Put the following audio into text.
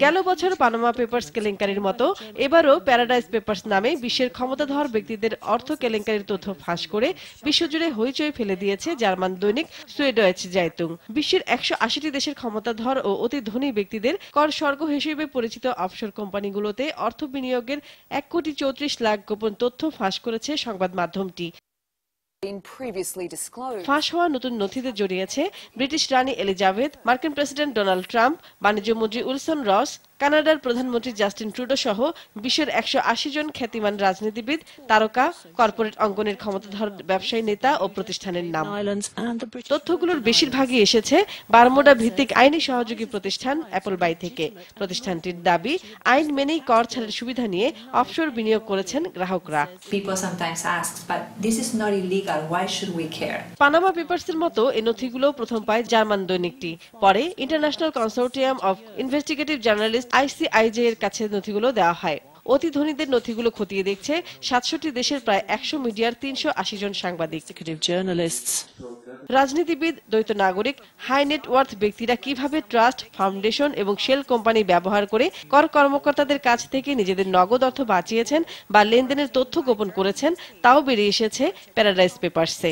গেল বছর Panama papers কেলেঙ্কারির মতো, এবারও পেপার্স নামে বিশ্বের ক্ষমতাধর ব্যক্তিদের অর্থ কেলেঙ্কারির তথ্য ফাঁস করে বিশ্বজুড়ে হইচই ফেলে দিয়েছে জার্মান দৈনিক সুয়েডয়েচ বিশ্বের একশো আশিটি দেশের ক্ষমতাধর ও অতি ধনী ব্যক্তিদের কর স্বর্গ হিসেবে পরিচিত অফশোর কোম্পানিগুলোতে অর্থ বিনিয়োগের এক কোটি চৌত্রিশ লাখ গোপন তথ্য ফাঁস করেছে সংবাদ মাধ্যমটি. ফাঁস হওয়া নতুন নথিতে জড়িয়েছে ব্রিটিশ রানী এলিজাবেথ মার্কিন প্রেসিডেন্ট ডোনাল্ড ট্রাম্প বাণিজ্য মন্ত্রী উইলসন রস কানাডার প্রধানমন্ত্রী জাস্টিন ট্রুডো সহ বিশ্বের একশো আশি জন খ্যাতিমান রাজনীতিবিদ তারকা কর্পোরেট অঙ্গনের ক্ষমতাধর ব্যবসায়ী নেতা ও প্রতিষ্ঠানের নাম. তথ্যগুলোর বেশিরভাগই এসেছে বারমোডা ভিত্তিক আইনি সহযোগী প্রতিষ্ঠান অ্যাপল বাই থেকে। প্রতিষ্ঠানটির দাবি আইন মেনেই কর ছাড়ের সুবিধা নিয়ে অফশোর বিনিয়োগ করেছেন গ্রাহকরা। People why should we care? Panama পেপারসের মতো এই নথিগুলো প্রথম পায় জার্মান দৈনিকটি পরে international consortium of investigative journalist ICIJ এর কাছে নথিগুলো দেওয়া হয় অতি ধনীদের নথিগুলো খতিয়ে দেখছে সাতষট্টি দেশের প্রায় একশো মিডিয়ার তিনশো আশি জন সাংবাদিক journalists. রাজনীতিবিদ, দ্বৈত নাগরিক হাই নেটওয়ার্থ ব্যক্তিরা কীভাবে ট্রাস্ট ফাউন্ডেশন এবং শেল কোম্পানি ব্যবহার করে কর কর্মকর্তাদের কাছ থেকে নিজেদের নগদ অর্থ বাঁচিয়েছেন বা লেনদেনের তথ্য গোপন করেছেন, তাও বেরিয়ে এসেছে প্যারাডাইস পেপারসে